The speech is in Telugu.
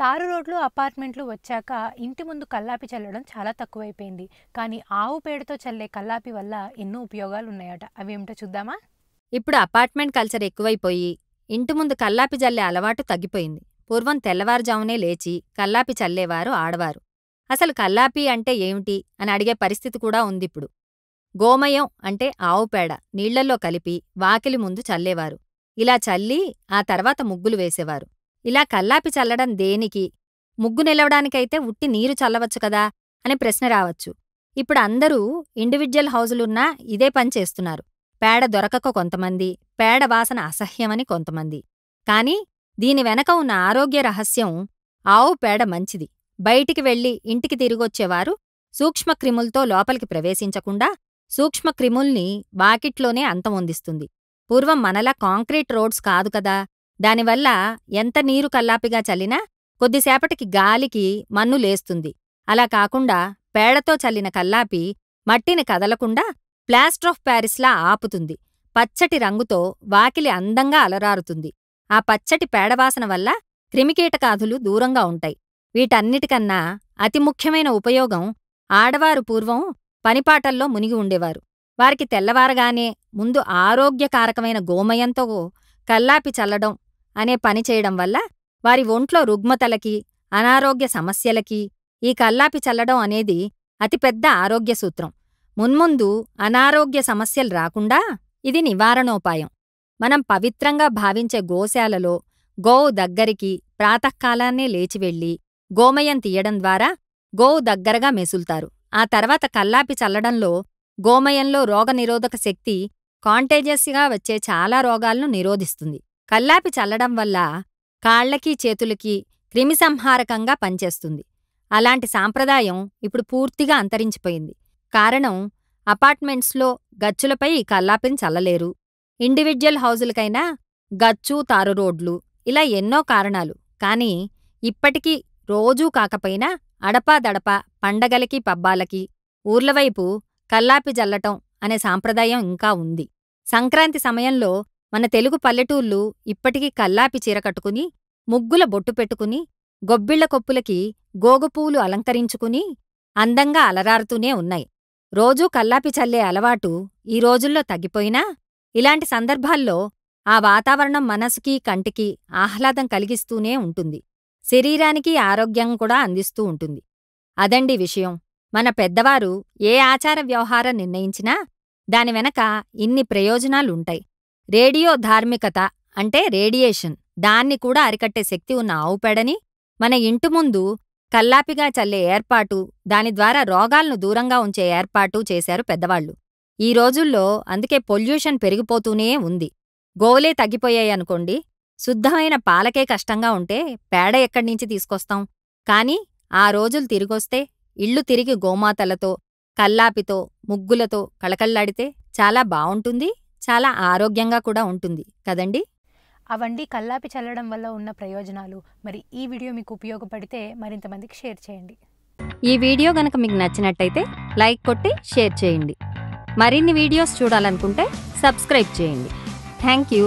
తారు రోడ్లు అపార్ట్మెంట్లు వచ్చాక ఇంటి ముందు కల్లాపి చల్లడం చాలా తక్కువైపోయింది. కానీ ఆవు పేడతో చల్లే కల్లాపి వల్ల ఎన్నో ఉపయోగాలు ఉన్నాయట అవి ఏమిటో చూద్దామా? ఇప్పుడు అపార్ట్మెంట్ కల్చర్ ఎక్కువైపోయి ఇంటి ముందు కల్లాపి చల్లే అలవాటు తగ్గిపోయింది. పూర్వం తెల్లవారుజామునే లేచి కల్లాపి చల్లేవారు ఆడవారు. అసలు కల్లాపి అంటే ఏమిటి అని అడిగే పరిస్థితి కూడా ఉందిప్పుడు. గోమయం అంటే ఆవు పేడ నీళ్ళల్లో కలిపి వాకిలి ముందు చల్లేవారు. ఇలా చల్లి ఆ తర్వాత ముగ్గులు వేసేవారు. ఇలా కల్లాపి చల్లడం దేనికి? ముగ్గు నిలవడానికైతే ఉట్టి నీరు చల్లవచ్చు కదా? అని ప్రశ్న రావచ్చు. ఇప్పుడు అందరూ ఇండివిజువల్ హౌజులున్నా ఇదే పని చేస్తున్నారు. పేడ దొరకక కొంతమంది పేడ వాసన అసహ్యమని కొంతమంది. కాని దీని వెనక ఉన్న ఆరోగ్య రహస్యం ఆవు పేడ మంచిది. బయటికి వెళ్ళి ఇంటికి తిరిగొచ్చేవారు సూక్ష్మక్రిములతో లోపలికి ప్రవేశించకుండా సూక్ష్మక్రిముల్ని వాకిట్లోనే అంతమొందిస్తుంది. పూర్వం మనలా కాంక్రీట్ రోడ్స్ కాదు కదా? దానివల్ల ఎంత నీరు కల్లాపిగా చల్లినా కొద్దిసేపటికి గాలికి మన్ను లేస్తుంది. అలా కాకుండా పేడతో చల్లిన కల్లాపి మట్టిని కదలకుండా ప్లాస్టర్ ఆఫ్ ప్యారిస్లా ఆపుతుంది. పచ్చటి రంగుతో వాకిలి అందంగా అలరారుతుంది. ఆ పచ్చటి పేడవాసన వల్ల క్రిమికీటకాధులు దూరంగా ఉంటాయి. వీటన్నిటికన్నా అతి ముఖ్యమైన ఉపయోగం ఆడవారు పూర్వం పనిపాటల్లో మునిగి ఉండేవారు. వారికి తెల్లవారగానే ముందు ఆరోగ్యకారకమైన గోమయంతో కల్లాపి చల్లడం అనే పని చేయడం వల్ల వారి ఒంట్లో రుగ్మతలకి అనారోగ్య సమస్యలకి ఈ కల్లాపి చల్లడం అనేది అతిపెద్ద ఆరోగ్య సూత్రం. మున్ముందు అనారోగ్య సమస్యలు రాకుండా ఇది నివారణోపాయం. మనం పవిత్రంగా భావించే గోశాలలో గోవు దగ్గరికి ప్రాతకాలాన్నే లేచివెళ్ళి గోమయం తీయడం ద్వారా గోవు దగ్గరగా మెసుల్తారు. ఆ తర్వాత కల్లాపి చల్లడంలో గోమయంలో రోగనిరోధక శక్తి కాంటేజియస్గా వచ్చే చాలా రోగాలను నిరోధిస్తుంది. కల్లాపి చల్లడం వల్ల కాళ్ళకి చేతులకి క్రిమిసంహారకంగా పనిచేస్తుంది. అలాంటి సాంప్రదాయం ఇప్పుడు పూర్తిగా అంతరించిపోయింది. కారణం అపార్ట్మెంట్స్లో గచ్చులపై ఈ కల్లాపిని చల్లలేరు. ఇండివిడ్యువల్ హౌజులకైనా గచ్చు తారు రోడ్లు ఇలా ఎన్నో కారణాలు. కానీ ఇప్పటికీ రోజూ కాకపోయినా అడపాదడపా పండగలకి పబ్బాలకి ఊర్లవైపు కల్లాపి జల్లటం అనే సాంప్రదాయం ఇంకా ఉంది. సంక్రాంతి సమయంలో మన తెలుగు పల్లెటూళ్ళు ఇప్పటికీ కల్లాపి చీర కట్టుకుని ముగ్గుల బొట్టు పెట్టుకుని గొబ్బిళ్ళ కొప్పులకి గోగుపూలు అలంకరించుకుని అందంగా అలరారుతూనే ఉన్నాయి. రోజూ కల్లాపి చల్లే అలవాటు ఈ రోజుల్లో తగ్గిపోయినా ఇలాంటి సందర్భాల్లో ఆ వాతావరణం మనసుకి కంటికి ఆహ్లాదం కలిగిస్తూనే ఉంటుంది. శరీరానికి ఆరోగ్యం కూడా అందిస్తూ ఉంటుంది. అదండి విషయం. మన పెద్దవారు ఏ ఆచార వ్యవహారం నిర్ణయించినా దాని వెనక ఇన్ని ప్రయోజనాలుంటాయి. రేడియో ధార్మికత అంటే రేడియేషన్. దాన్ని కూడా అరికట్టే శక్తి ఉన్న ఆవుపేడని మన ఇంటి ముందు కల్లాపిగా చల్లే ఏర్పాటు దాని ద్వారా రోగాలను దూరంగా ఉంచే ఏర్పాటు చేశారు పెద్దవాళ్ళు ఈ రోజుల్లో అందుకే పొల్యూషన్ పెరిగిపోతూనే ఉంది. గోవులే తగ్గిపోయాయనుకోండి శుద్ధమైన పాలకే కష్టంగా ఉంటే పేడ ఎక్కడ్నించి తీసుకొస్తాం? కాని ఆ రోజులు తిరిగొస్తే ఇళ్ళు తిరిగి గోమాతలతో కల్లాపితో ముగ్గులతో కళకళ్ళాడితే చాలా బావుంటుంది. చాలా ఆరోగ్యంగా కూడా ఉంటుంది. కదండి? అవండి కల్లాపి చల్లడం వల్ల ఉన్న ప్రయోజనాలు. మరి ఈ వీడియో మీకు ఉపయోగపడితే మరింత మందికి షేర్ చేయండి. ఈ వీడియో గనక మీకు నచ్చినట్టయితే లైక్ కొట్టి షేర్ చేయండి. మరిన్ని వీడియోస్ చూడాలనుకుంటే సబ్స్క్రైబ్ చేయండి. Thank you.